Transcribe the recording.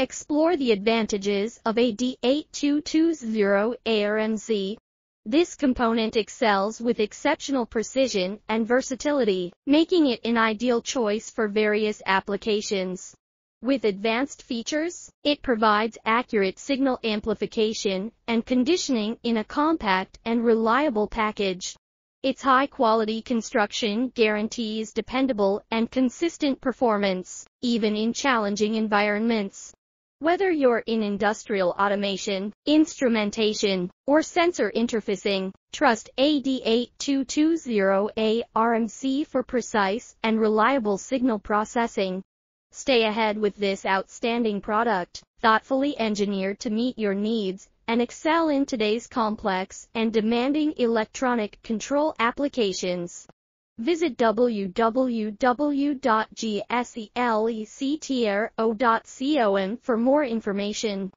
Explore the advantages of AD8220 ARMC. This component excels with exceptional precision and versatility, making it an ideal choice for various applications. With advanced features, it provides accurate signal amplification and conditioning in a compact and reliable package. Its high-quality construction guarantees dependable and consistent performance, even in challenging environments. Whether you're in industrial automation, instrumentation, or sensor interfacing, trust AD8220A RMC for precise and reliable signal processing. Stay ahead with this outstanding product, thoughtfully engineered to meet your needs and excel in today's complex and demanding electronic control applications. Visit www.gselectro.com for more information.